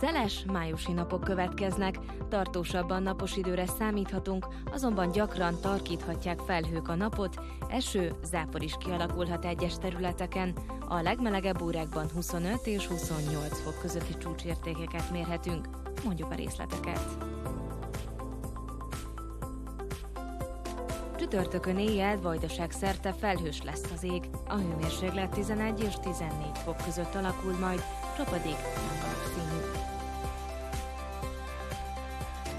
Szeles, májusi napok következnek, tartósabban napos időre számíthatunk, azonban gyakran tarkíthatják felhők a napot, eső, zápor is kialakulhat egyes területeken. A legmelegebb órákban 25 és 28 fok közötti csúcsértékeket mérhetünk. Mondjuk a részleteket. Csütörtökön éjjel vajdaság szerte felhős lesz az ég. A hőmérséklet 11 és 14 fok között alakul majd, csapadék nem színű.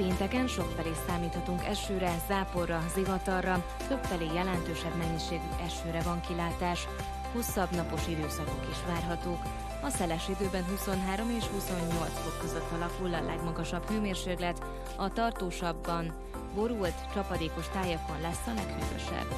Pénteken sokfelé számíthatunk esőre, záporra, zivatarra, többfelé jelentősebb mennyiségű esőre van kilátás, hosszabb napos időszakok is várhatók. A szeles időben 23 és 28 fok között alakul a legmagasabb hőmérséklet, a tartósabban borult, csapadékos tájakon lesz a leghűvösebb.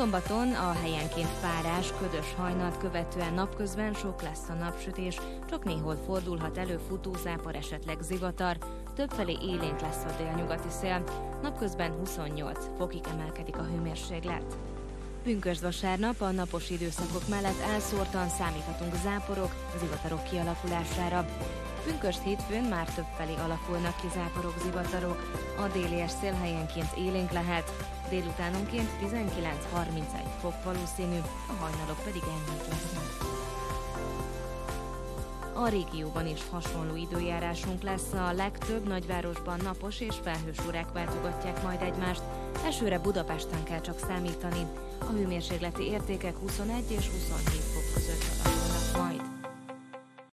Szombaton a helyenként párás, ködös hajnalt követően napközben sok lesz a napsütés, csak néhol fordulhat elő futózápor, esetleg zivatar, többfelé élénk lesz a délnyugati szél, napközben 28 fokig emelkedik a hőmérséklet. Pünkösd vasárnap a napos időszakok mellett elszórtan számíthatunk záporok, zivatarok kialakulására. Pünkösd hétfőn már többfelé alakulnak ki záporok, zivatarok, a déli szél helyenként élénk lehet, délutánonként 19-31 fok valószínű, a hajnalok pedig enyhék lesznek. A régióban is hasonló időjárásunk lesz, a legtöbb nagyvárosban napos és felhős órák váltogatják majd egymást, esőre Budapesten kell csak számítani, a hőmérsékleti értékek 21 és 27